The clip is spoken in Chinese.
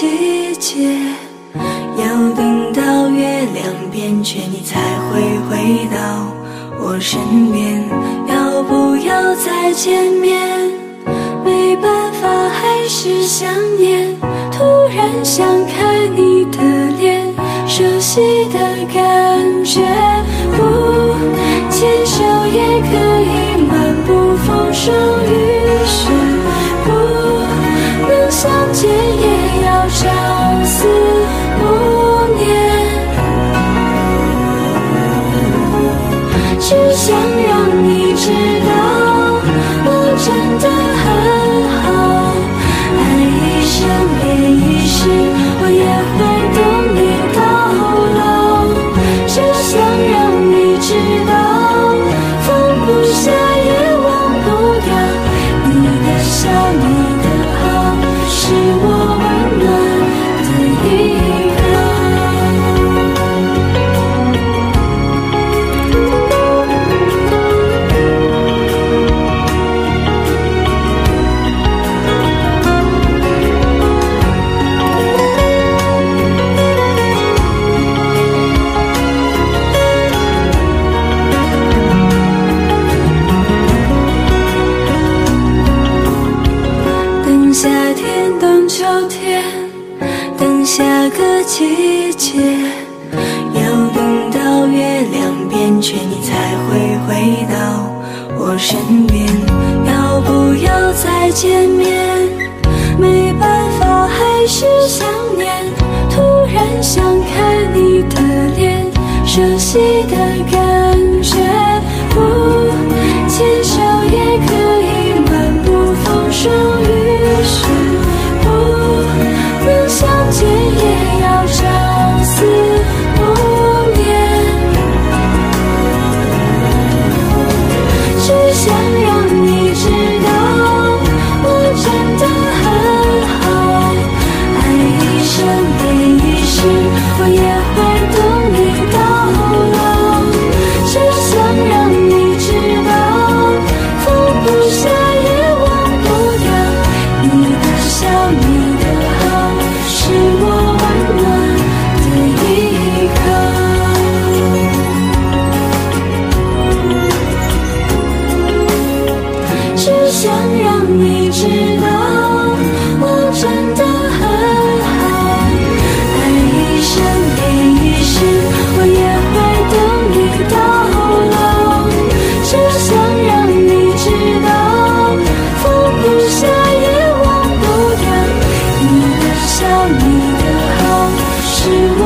季节，要等到月亮变缺，你才会回到我身边。要不要再见面？没办法，还是想念。突然想看你的脸，熟悉的感觉。放夏天，等秋天，等下个季节，要等到月亮变缺，你才会回到我身边。要不要再见面？没办法，还是想念。只想让你知道我真的很好爱一生恋一世我也会等你到老只想让你知道放不下也忘不掉你的笑你的好是我